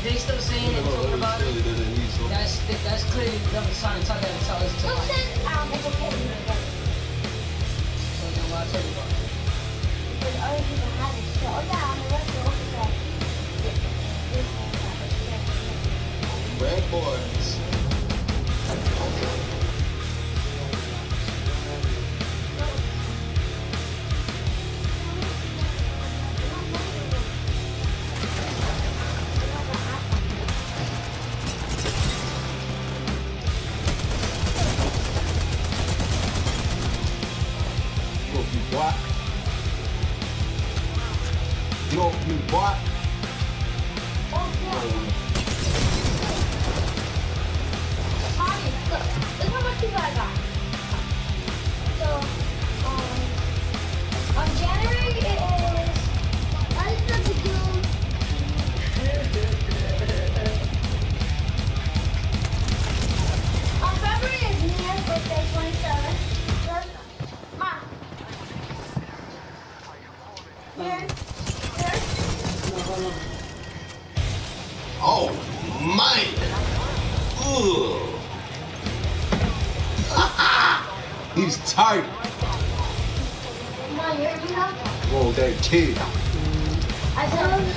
If they still saying and talking about it, that's that's clearly them trying to tell us tell us. Who said So then why tell you about it? Red boys. Okay.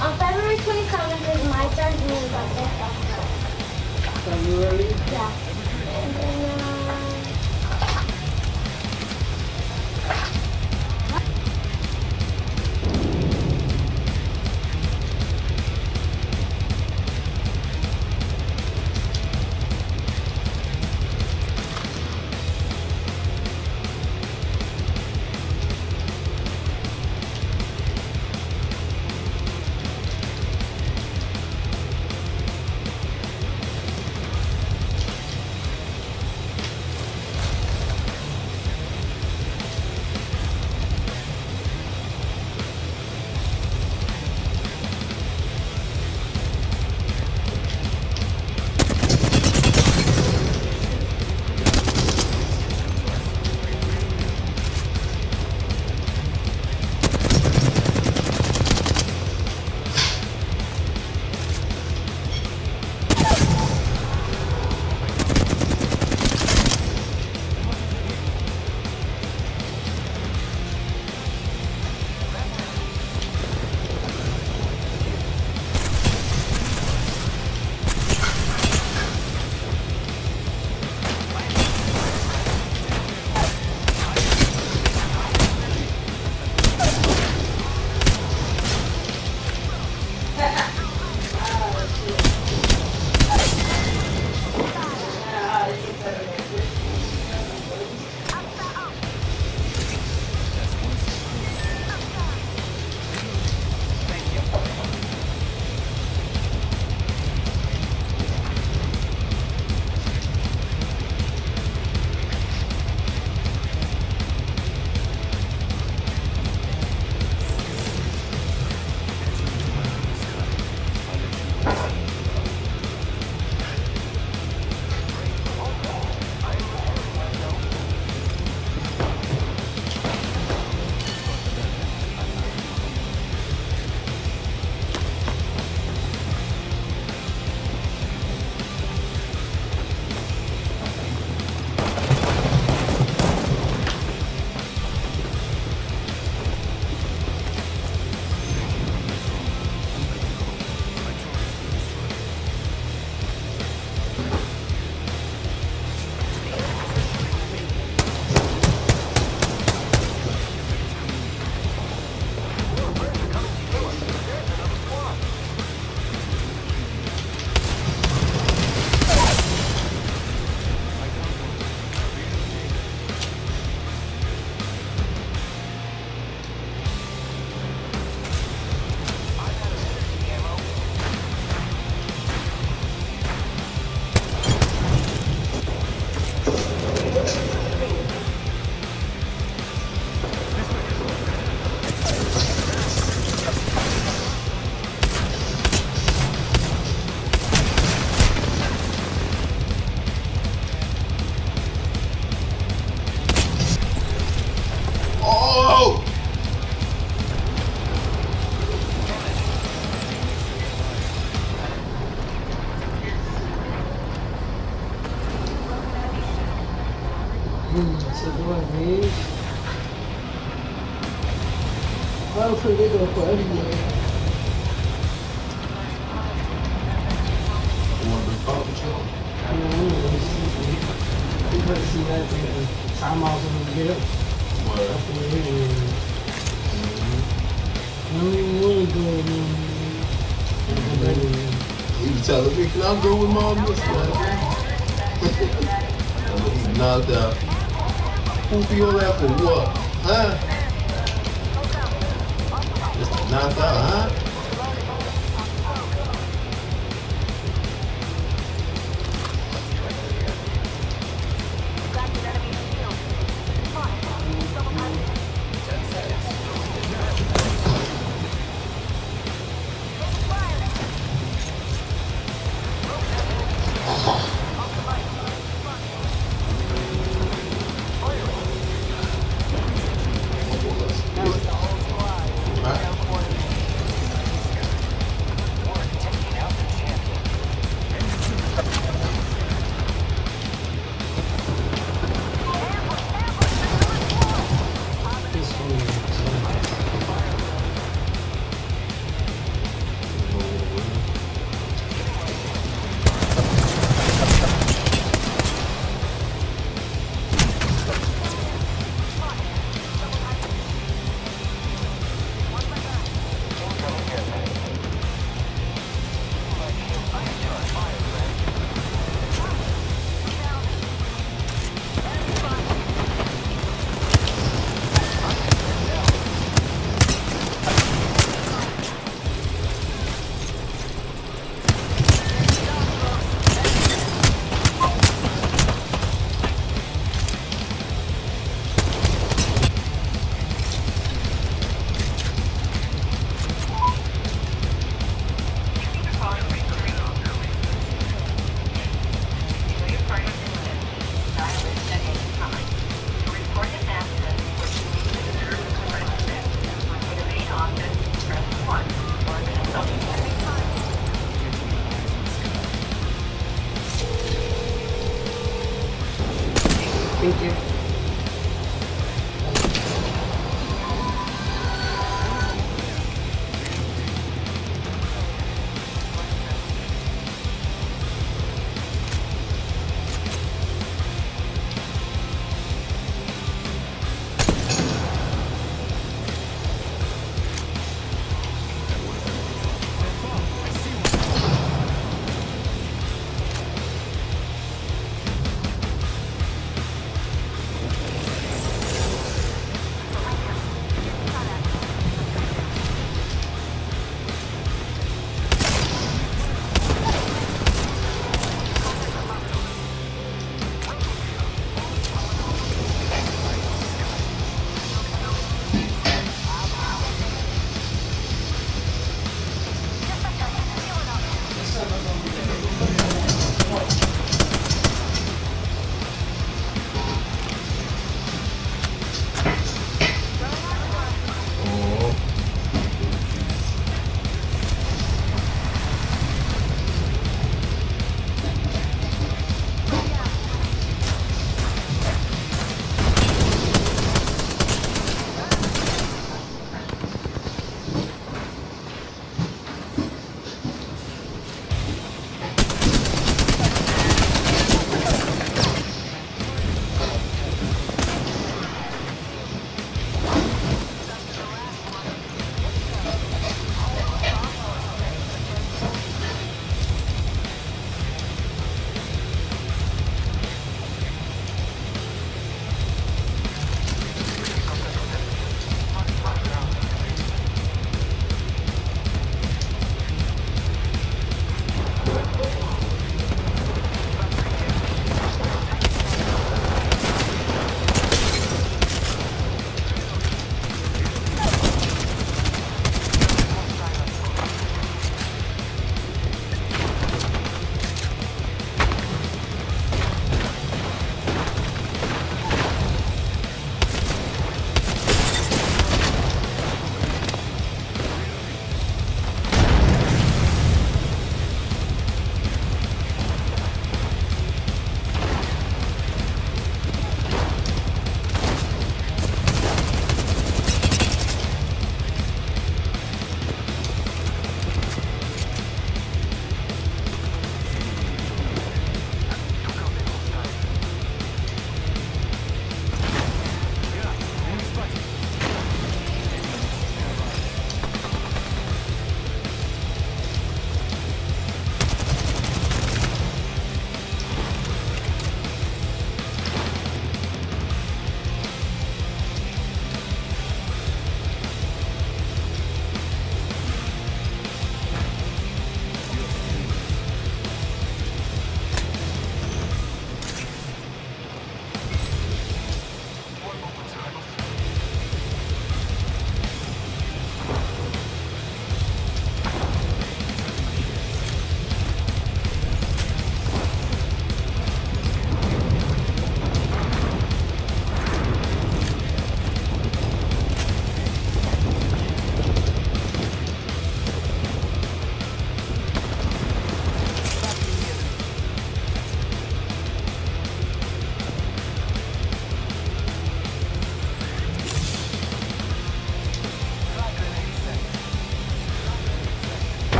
On February 27th is my son's name birthday. February? Yeah. I'll go with Mom this time. That for what? Huh?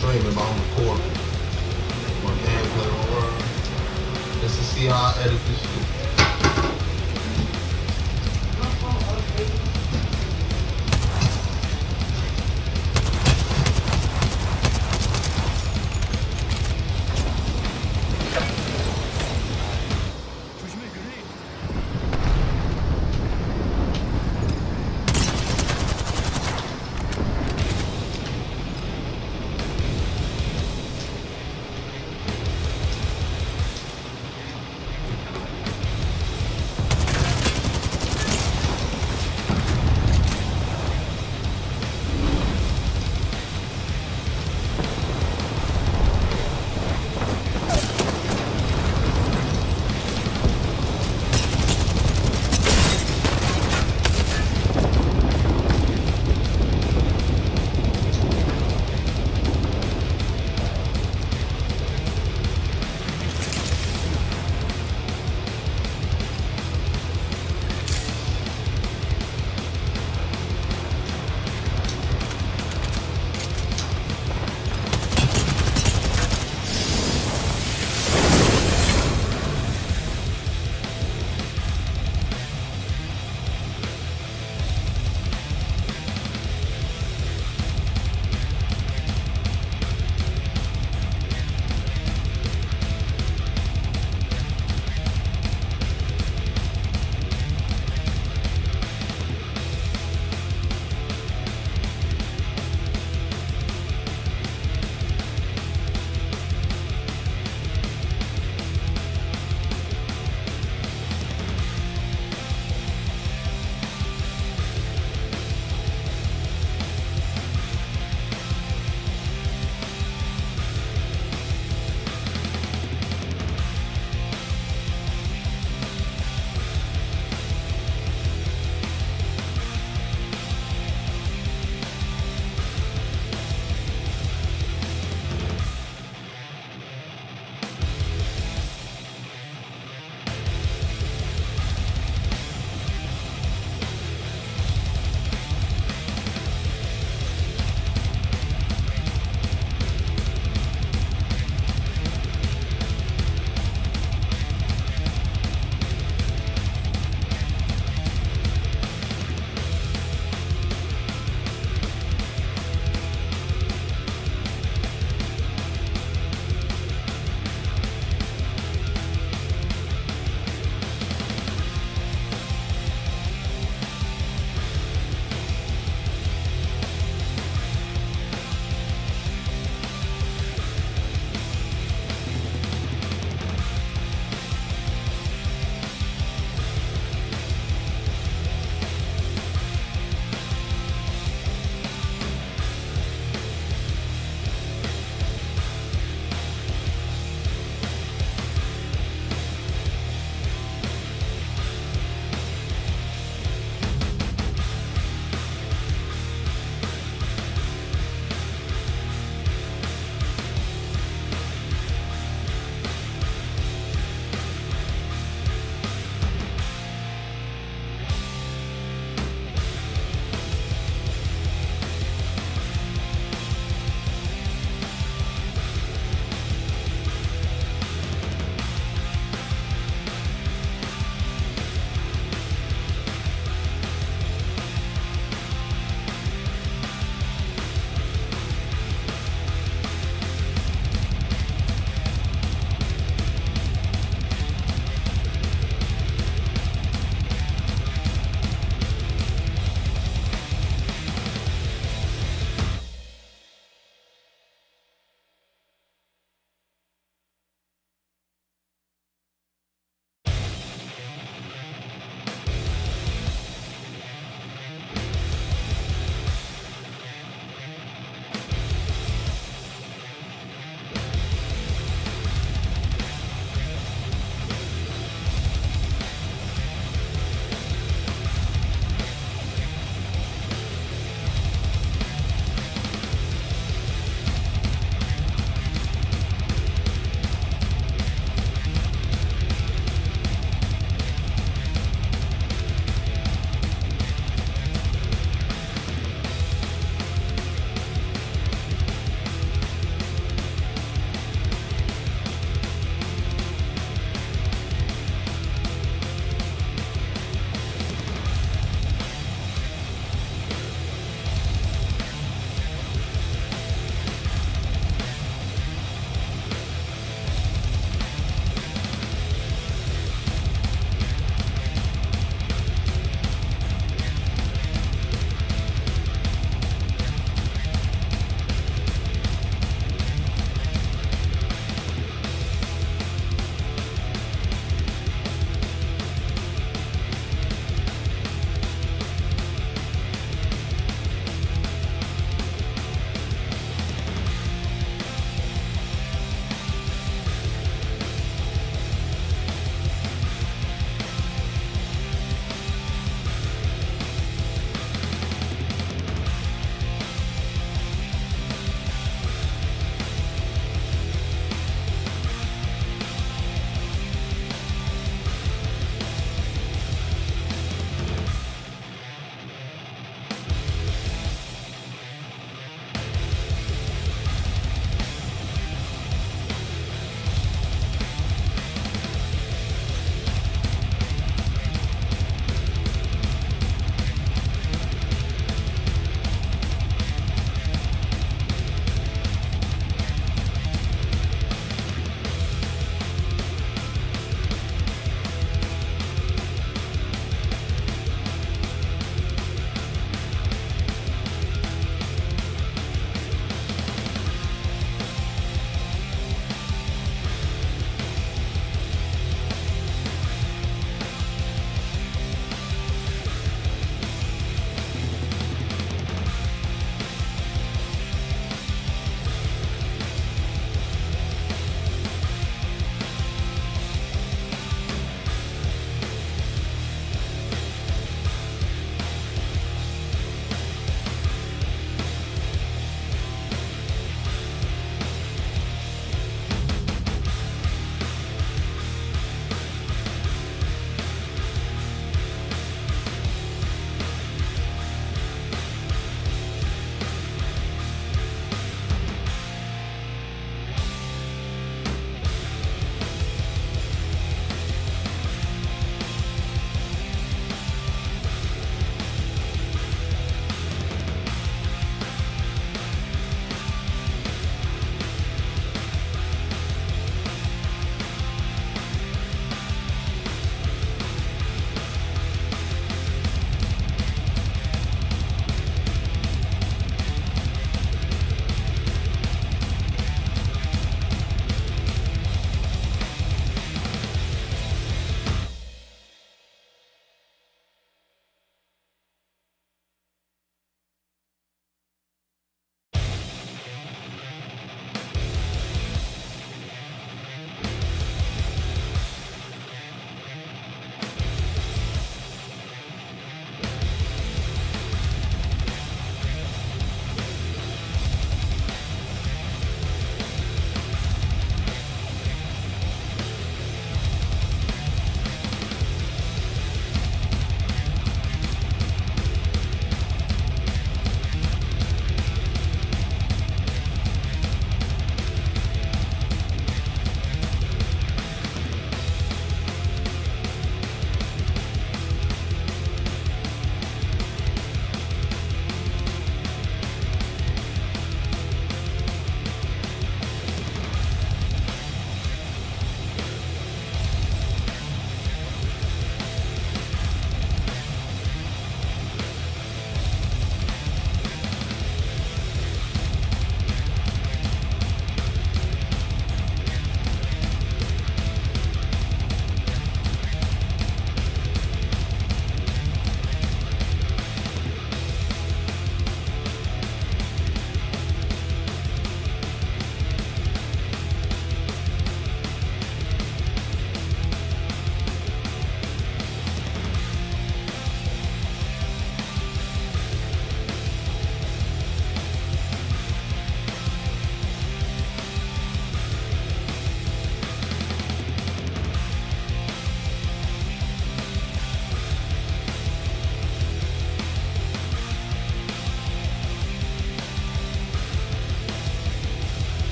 Streaming, but I'm recording. My gameplay Word. Just to see how I edit this shit.